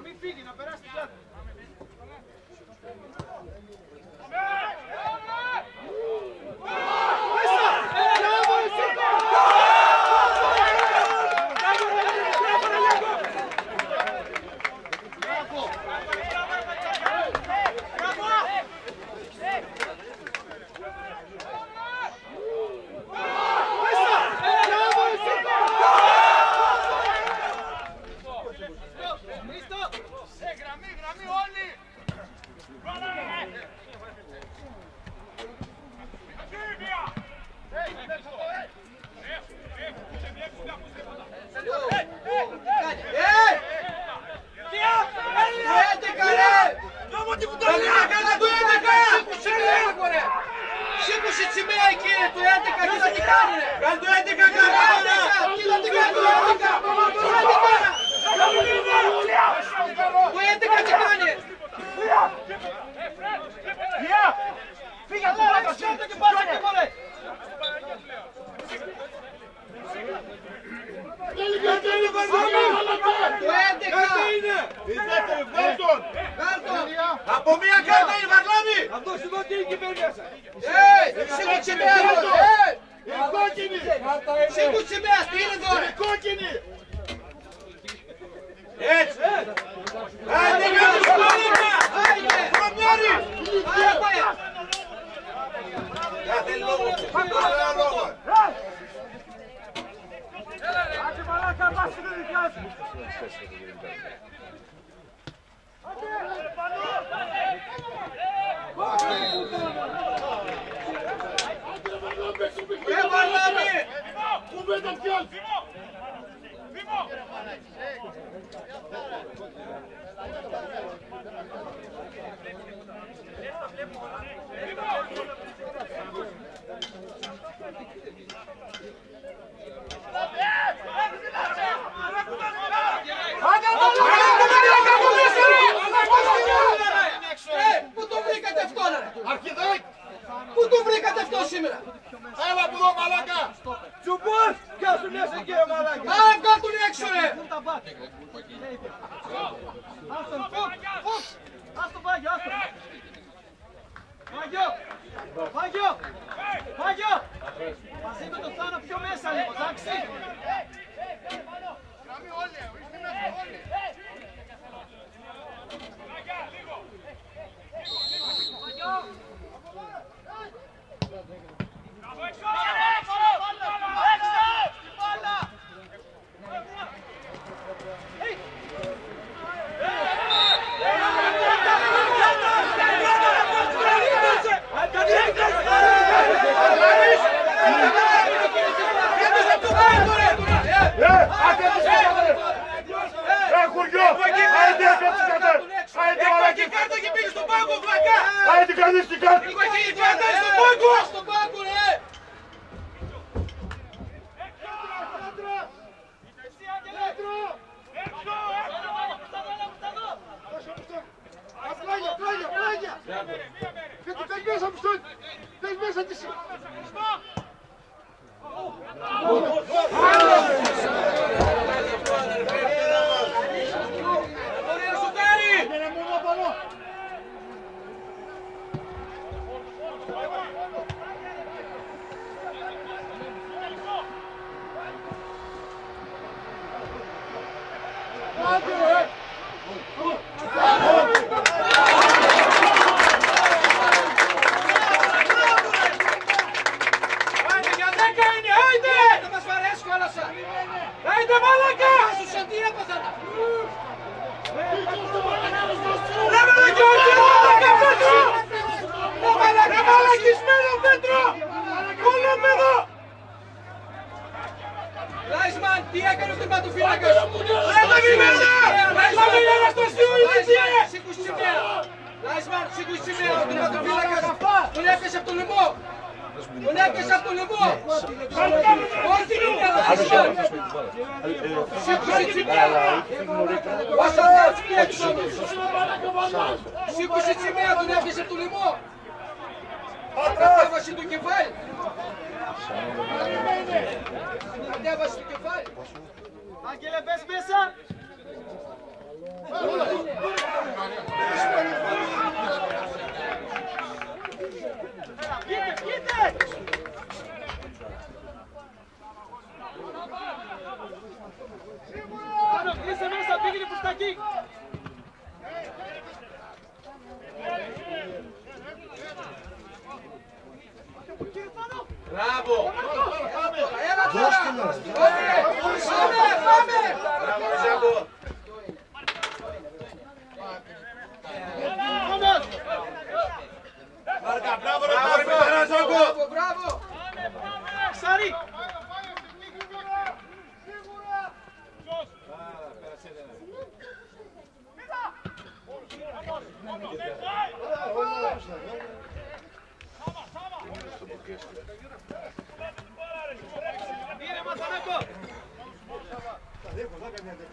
Ами пиги, набереш ти σημαία εκεί, το 11, κοίτα τι κάνει ρε! Κάνε το 11 καλά! Κοίτα τι κάνει το 11! Το 11 τι κάνει! Φύγε από το πλάκα, σιώντε και πάσα και μωρέ! Το 11! Από μία κάρτα είναι Βαρλάμι! Αυτό σου δω τι είναι εκεί μέσα. Ε, σήκω σημαία εδώ! Ε, σήκω σημαία, τι είναι εδώ ρε! Έτσι! Άντε κάτω σκόλιμα! Άντε! Χρωμιάρι! Άντε! Κάθε λόγο του, κάθε λόγο. Άντε μαλάκα, πας Έλα που δω μαλάκα! Τσουμπούς, πιάσου μέσα εκεί ρε μαλάκα. Α, βγάλ' έξω ρε! Πού τα πάτε. Άστον, φουκ, φουκ. Άστο Βάγιο, άστο. Βάγιο, Βάγιο, Βάγιο. Μαζί με το Θάνο πιο μέσα λίγο, εντάξει. Ε, Λάισμαν, τι έκανε ο τερματοφύλακας! Ρε τα μημένα! Λάισμαν, μην είναι στο στιούλι, τι είναι! Σήκου σημαία! Λάισμαν, σήκου σημαία, ο τερματοφύλακας τον έπιασε από το λαιμό! Τον έπιασε από το λαιμό! Όχι είναι, Λάισμαν! Σήκου σημαία! Πάσα έτσι έξω! Σήκωσε σημαία, τον έπιασε από το λαιμό! Κατέβασε το κεφάλι! Hat dir was nicht gefallen? Angela, was besser? Bravo! mano. Bravo! vamos Bravo!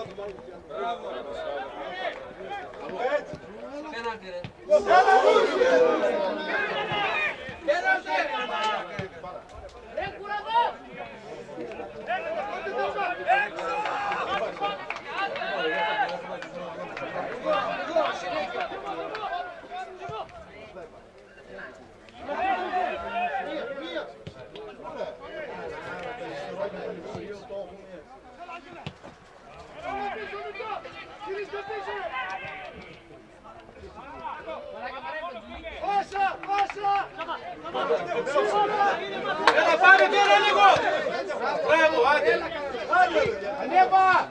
Bravo! Penalti, né? Neva!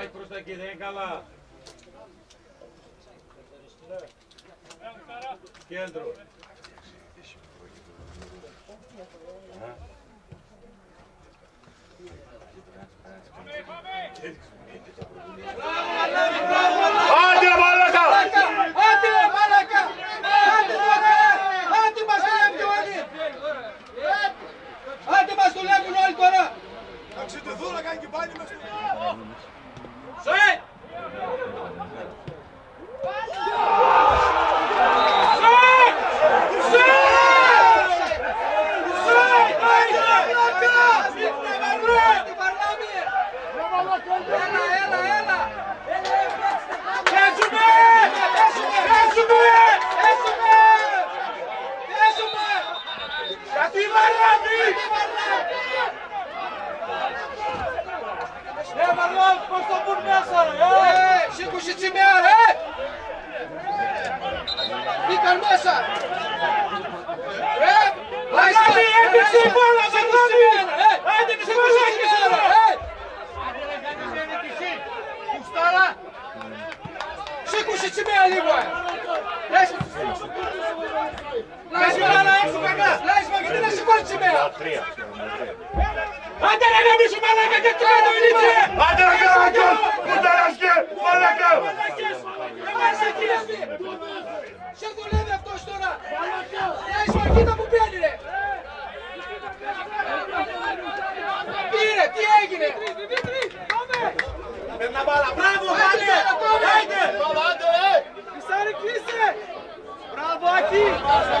Πάει προς τα εκεί, δεν καλά. Κέντρο. Άντε ρε μαλάκα! Άντε ρε μαλάκα! Άντε τώρα! Άντε μας δουλεύουν όλοι! Άντε μας δουλεύουν όλοι τώρα! Να ξετεθούν να κάνει και πάλι μέσα στο Σε δουλεύει αυτός τώρα! Ρε Ισπακίδα που μπαίνει ρε! Τι ρε, τι έγινε! Παίρνα μπάλα, μπράβο, άντε! Άντε! Άντε, ρε! Ισάρι, κλείσε! Μπράβο, Άκη! Μπράβο!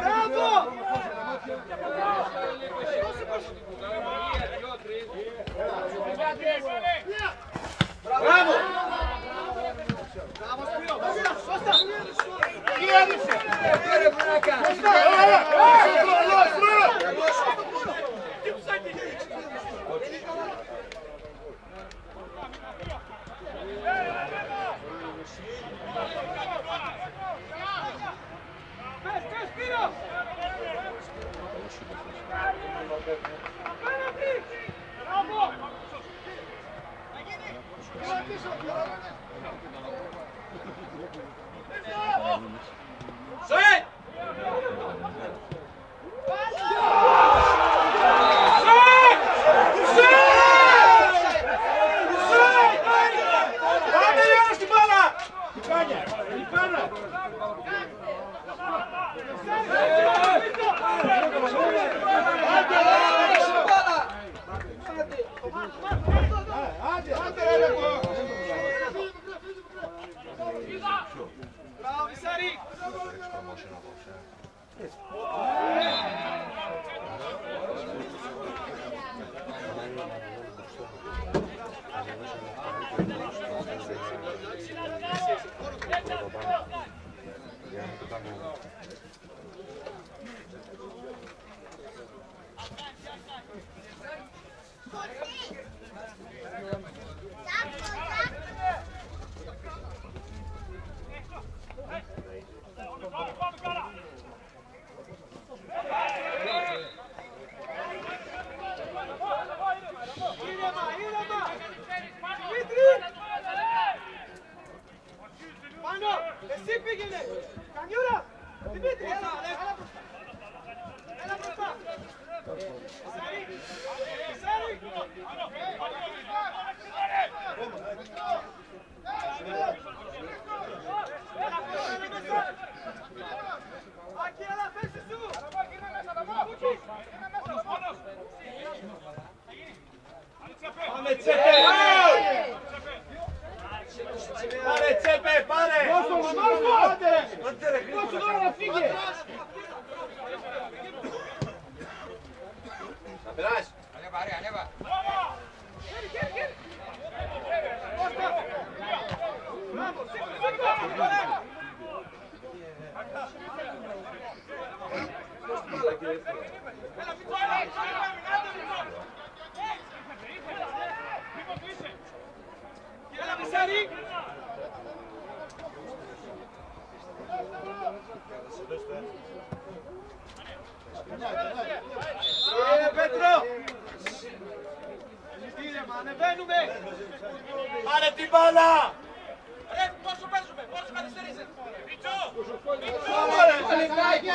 Μπράβο! Bravo! Thank you. 谁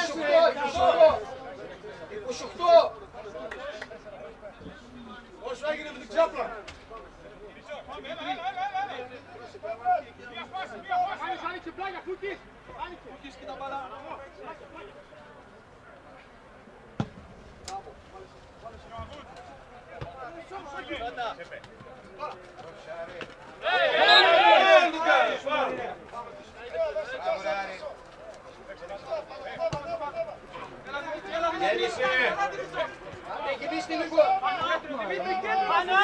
28! Όσο έγινε με την ξάπλα. Πάμε, έλα, έλα, έλα, έλα. Μια φάση, μια φάση. Άνοιξε, άνοιξε, πλάγια, φούκης. Άνοιξε. Φούκης, κοίτα μπαλά. Μπράβο, βάλε σε. Βάλε σε. Έχει δει στη λίγο. Πανά! Πανά!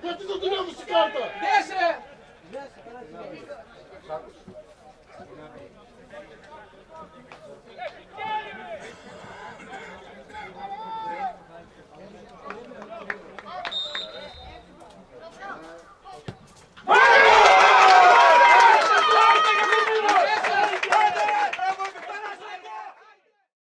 Πες του την κάρτα.